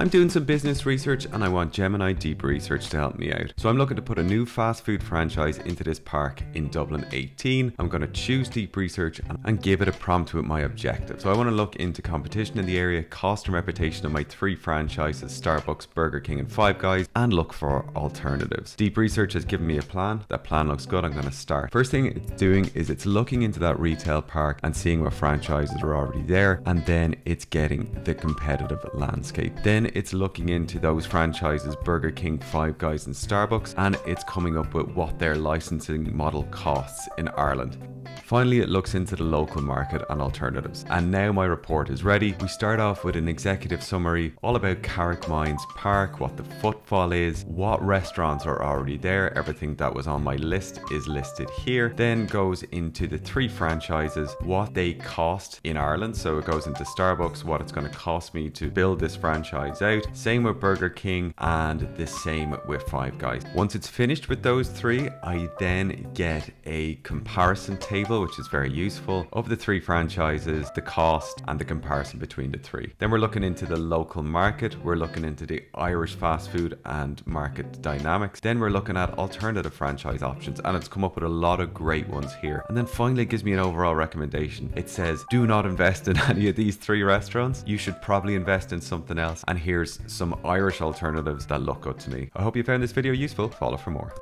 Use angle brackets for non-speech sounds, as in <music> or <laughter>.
I'm doing some business research and I want Gemini Deep Research to help me out. So I'm looking to put a new fast food franchise into this park in Dublin 18. I'm going to choose Deep Research and give it a prompt with my objective. So I want to look into competition in the area, cost and reputation of my three franchises, Starbucks, Burger King and Five Guys, and look for alternatives. Deep Research has given me a plan. That plan looks good. I'm going to start. First thing it's doing is it's looking into that retail park and seeing what franchises are already there. And then it's getting the competitive landscape. Then it's looking into those franchises, Burger King, Five Guys and Starbucks, and it's coming up with what their licensing model costs in Ireland. Finally, it looks into the local market and alternatives. And now my report is ready. We start off with an executive summary all about Carrickmines Park, what the footfall is, what restaurants are already there, everything that was on my list is listed here. Then goes into the three franchises, what they cost in Ireland. So it goes into Starbucks, what it's going to cost me to build this franchise out. Same with Burger King and the same with Five Guys. Once it's finished with those three, I then get a comparison table which is very useful, of the three franchises, the cost, and the comparison between the three. Then we're looking into the local market, we're looking into the Irish fast food and market dynamics. Then we're looking at alternative franchise options, and it's come up with a lot of great ones here. And then finally, it gives me an overall recommendation. It says, do not invest in <laughs> any of these three restaurants. You should probably invest in something else. And here's some Irish alternatives that look good to me. I hope you found this video useful. Follow for more.